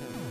him.